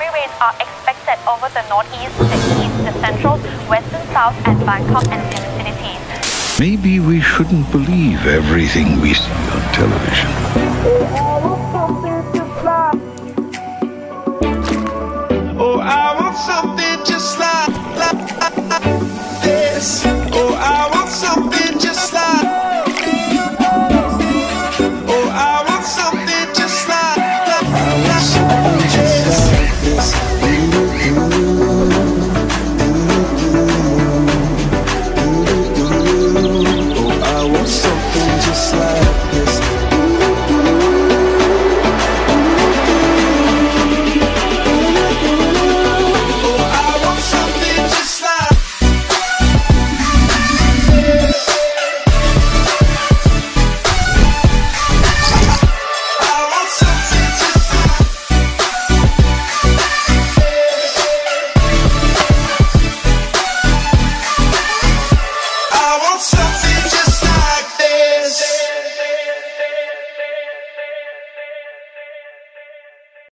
heavy rains are expected over the northeast, the east, the central, western, south, and Bangkok and. Maybe we shouldn't believe everything we see on television. Oh, I want something just like, like this. slide